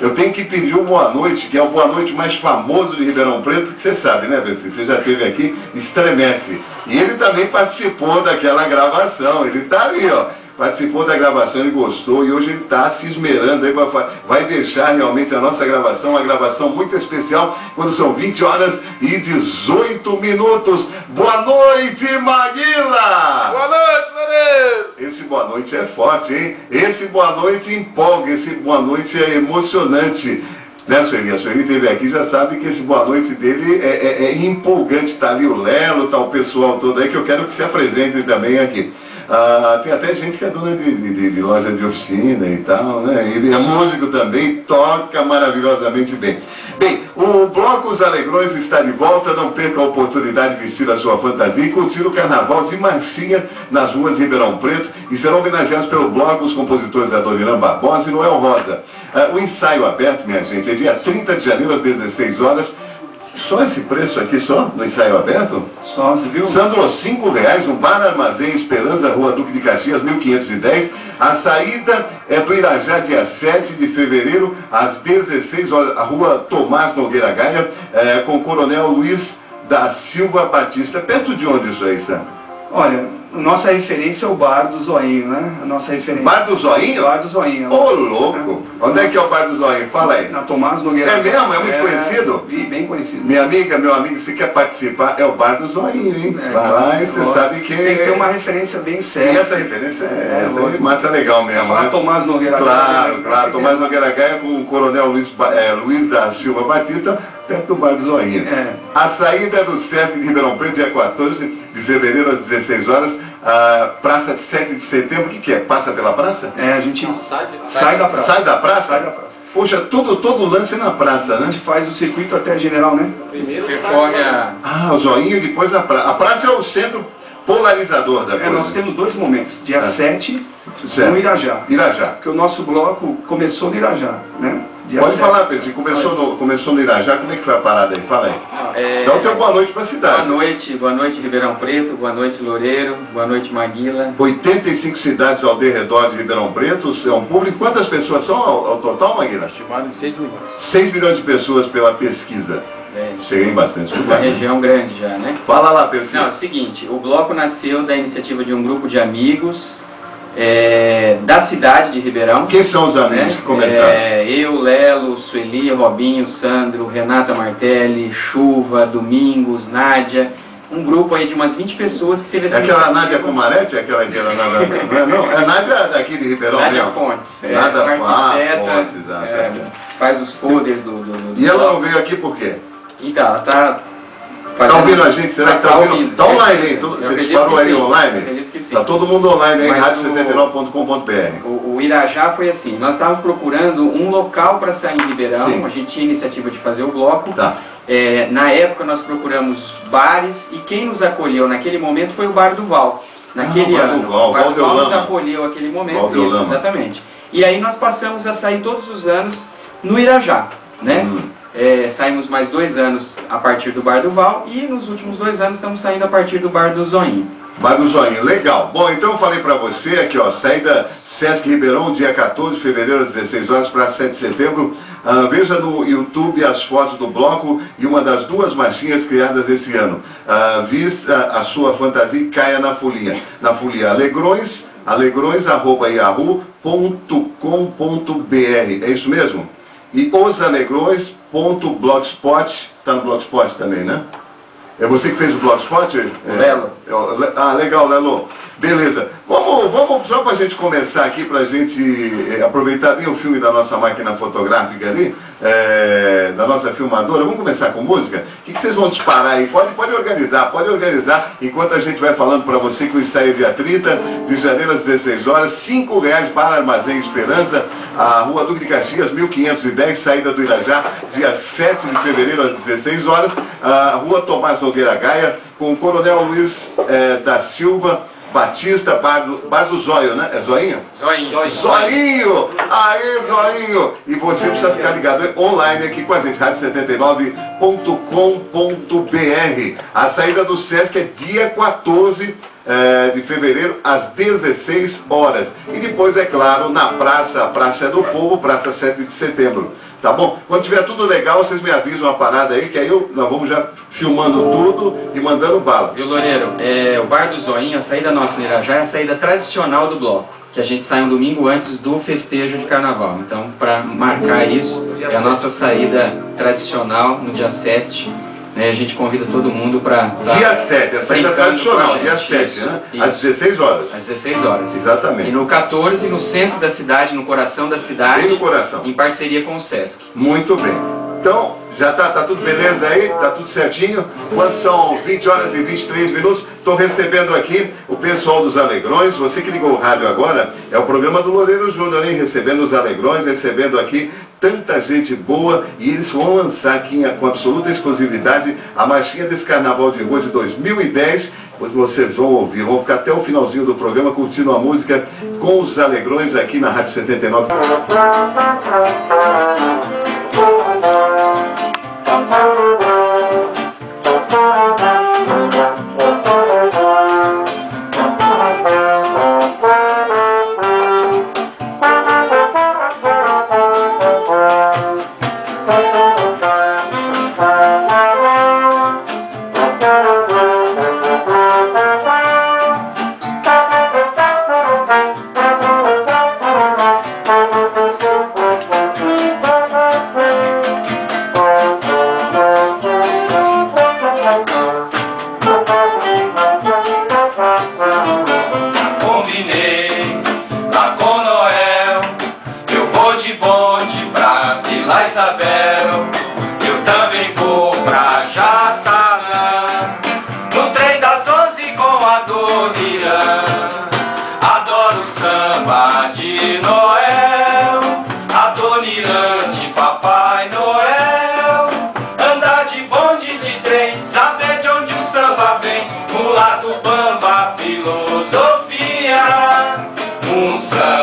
Eu tenho que pedir um boa noite, que é o boa noite mais famoso de Ribeirão Preto, que você sabe, né, Francisco? Você já esteve aqui, estremece. E ele também participou daquela gravação, ele está ali, ó participou da gravação e gostou, e hoje ele está se esmerando aí, vai deixar realmente a nossa gravação, uma gravação muito especial, quando são 20 horas e 18 minutos. Boa noite, Maguila! Boa noite, Maneiro! Esse boa noite é forte, hein? Esse boa noite empolga, esse boa noite é emocionante. Né, Sueli? A Sueli esteve aqui já sabe que esse boa noite dele é, é, é empolgante. Está ali o Lelo, está o pessoal todo aí, que eu quero que se apresentem também aqui. Ah, tem até gente que é dona de, de, de, loja de oficina e tal, né? E é músico também, toca maravilhosamente bem. Bem, o Bloco Os Alegrões está de volta, não perca a oportunidade de vestir a sua fantasia e curtir o carnaval de marcinha nas ruas de Ribeirão Preto e serão homenageados pelo Bloco os compositores Adoniran Barbosa e Noel Rosa. Ah, o ensaio aberto, minha gente, é dia 30 de janeiro às 16 horas só esse preço aqui só, no ensaio aberto? Só, você viu? Sandro, cinco reais, um bar armazém Esperança, Rua Duque de Caxias, 1510. A saída é do Irajá, dia 7 de fevereiro, às 16 horas, a Rua Tomás Nogueira Gaia, é, com o Coronel Luiz da Silva Batista. Perto de onde isso aí, Sandro? Olha, nossa referência é o Bar do Zoinho, né? A nossa referência. Bar do Zoinho? Bar do Zoinho. Ô, oh, louco! É. Onde é que é o Bar do Zoinho? Fala aí. Na Tomás Nogueira. É mesmo? É muito é, conhecido? Bem conhecido. Minha amiga, meu amigo, se quer participar, é o Bar do Zoinho, hein? É, Vai lá e você sabe que... Tem que ter uma referência bem séria. E essa referência é, essa aí mata legal mesmo, né? Tomás Nogueira Claro, Gaia, claro. Tomás Nogueira Gaia com o Coronel Luiz, é, Luiz da Silva Batista, perto do Bar do Zoinho. É. A saída é do Sesc de Ribeirão Preto, dia 14 de fevereiro, às 16 horas a Praça de 7 de Setembro, o que, que é? Passa pela praça? É, a gente Não, sai, sai, da praça. Sai da praça? Sai da praça. Poxa, todo, todo lance é na praça, né? A gente faz o circuito até a general, né? Primeiro percorre a... Ah, o zoinho, depois a praça. A praça é o centro polarizador da é, coisa. Nós temos dois momentos, dia é. 7 no Irajá. Irajá. Porque o nosso bloco começou no Irajá, né? Dia Pode 7. falar, Pedro, começou no, começou no Irajá, como é que foi a parada aí? Fala aí. É... Dá o teu boa noite para a cidade. Boa noite, boa noite Ribeirão Preto, boa noite Loureiro, boa noite Maguila. 85 cidades ao redor de Ribeirão Preto, é um público, quantas pessoas são ao, ao total, Maguila? Estimado em 6 milhões. 6 milhões de pessoas pela pesquisa. É, Cheguei bastante. Uma região grande já, né? Fala lá, pesquisa. Não, é o seguinte, o bloco nasceu da iniciativa de um grupo de amigos é, da cidade de Ribeirão. Quem são os amigos né? que começaram? É, eu, Lelo, Sueli, Robinho, Sandro, Renata Martelli, Chuva, Domingos, Nádia. Um grupo aí de umas 20 pessoas que teve essa É aquela Nádia Comarete? Aquela que era Nádia... não, é, não, é Nádia daqui de Ribeirão Nádia mesmo? Fontes. É, Nádia Fontes, ah, é, faz os folders do, do, do E ela não veio aqui por quê? Então, ela está Está ouvindo a gente? Será que está ouvindo? Está online aí? Você disparou aí online? Acredito que sim. Está todo mundo online aí, rádio79.com.br. O, o, Irajá foi assim, nós estávamos procurando um local para sair em Ribeirão, sim. a gente tinha a iniciativa de fazer o bloco. Tá. É, na época nós procuramos bares e quem nos acolheu naquele momento foi o Bar do Val. Naquele ah, ano. Val, o Bar do Val nos acolheu naquele momento. Isso, exatamente. E aí nós passamos a sair todos os anos no Irajá. Né? Hum. É, saímos mais dois anos a partir do Bar do Val e nos últimos dois anos estamos saindo a partir do Bar do Zoinho. Bar do Zoinho, legal. Bom, então eu falei para você aqui, ó, saída Sesc Ribeirão, dia 14 de fevereiro às 16 horas para 7 de setembro. Ah, veja no YouTube as fotos do bloco e uma das duas marchinhas criadas esse ano. Ah, vista a sua fantasia e caia na folia. Na folia Alegrões, alegrões.yahoo.com.br. É isso mesmo? E osalegrões.blogspot, está no blogspot também, né? É você que fez o blogspot? É, Lelo. É, ah, legal, Lelo. Beleza. Vamos, vamos só para a gente começar aqui, para a gente eh, aproveitar bem o filme da nossa máquina fotográfica ali, é, da nossa filmadora. Vamos começar com música? O que, que, vocês vão disparar aí? Pode, pode organizar, pode organizar, enquanto a gente vai falando para você que o ensaio é dia 30 de janeiro às 16 horas, 5 reais para Armazém Esperança, a Rua Duque de Caxias, 1510, saída do Irajá, dia 7 de fevereiro às 16 horas, a Rua Tomás Nogueira Gaia, com o Coronel Luiz é, da Silva, Batista, Bar do, Bar do Zóio, né? É Zoinho? Zoinho. Zoinho! Aê, Zoinho! E você precisa ficar ligado online aqui com a gente, rádio79.com.br. A saída do Sesc é dia 14 é, de fevereiro, às 16 horas. E depois, é claro, na praça, a Praça do Povo, Praça 7 de Setembro. Tá bom? Quando tiver tudo legal, vocês me avisam a parada aí, que aí eu, nós vamos já filmando tudo e mandando bala. Viu, Loureiro? É, o Bar do Zoinho, a saída nossa no Irajá é a saída tradicional do bloco. Que a gente sai um domingo antes do festejo de carnaval. Então, para marcar isso, é a nossa saída tradicional no dia 7 né, a gente convida todo mundo para. Dia 7, a saída tradicional, dia 7, isso, né? Isso. Às 16 horas. Às 16 horas. Exatamente. E no 14, no centro da cidade, no coração da cidade. Bem no coração. Em parceria com o Sesc. Muito bem. Então, já tá, tá tudo beleza aí? Tá tudo certinho? Quando são 20 horas e 23 minutos, estou recebendo aqui o pessoal dos Alegrões. Você que ligou o rádio agora, é o programa do Loureiro Júnior, hein? Recebendo os Alegrões, recebendo aqui tanta gente boa e eles vão lançar aqui com absoluta exclusividade a marchinha desse Carnaval de Rua de 2010 pois vocês vão ouvir, vão ficar até o finalzinho do programa curtindo a música com os Alegrões aqui na Rádio 79. samba de Noel, adonirante Papai Noel, andar de bonde de trem, saber de onde o samba vem, mulato bamba, filosofia, um samba.